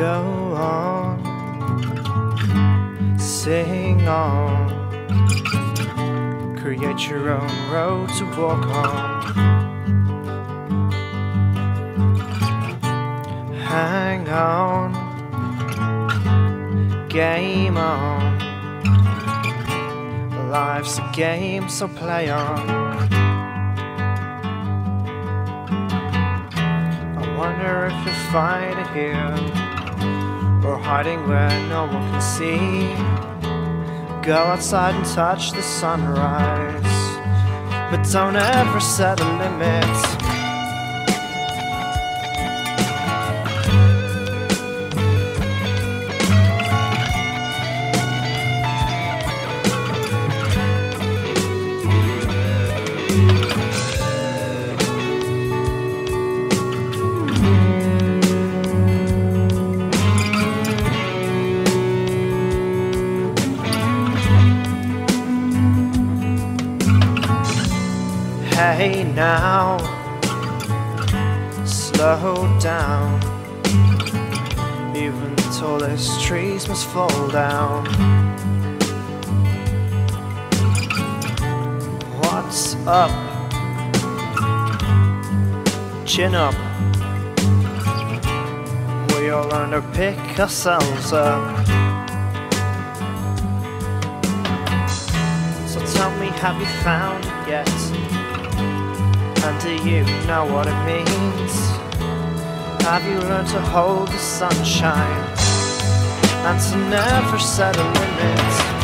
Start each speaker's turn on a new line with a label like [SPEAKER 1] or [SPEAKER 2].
[SPEAKER 1] Go on, sing on, create your own road to walk on. Hang on, game on. Life's a game, so play on. I wonder if you'll find it here or hiding where no one can see. Go outside and touch the sunrise, but don't ever set a limit. Hey now, slow down. Even the tallest trees must fall down. What's up? Chin up. We all learn to pick ourselves up. So tell me, have you found it yet? And do you know what it means? Have you learned to hold the sunshine and to never set a limit?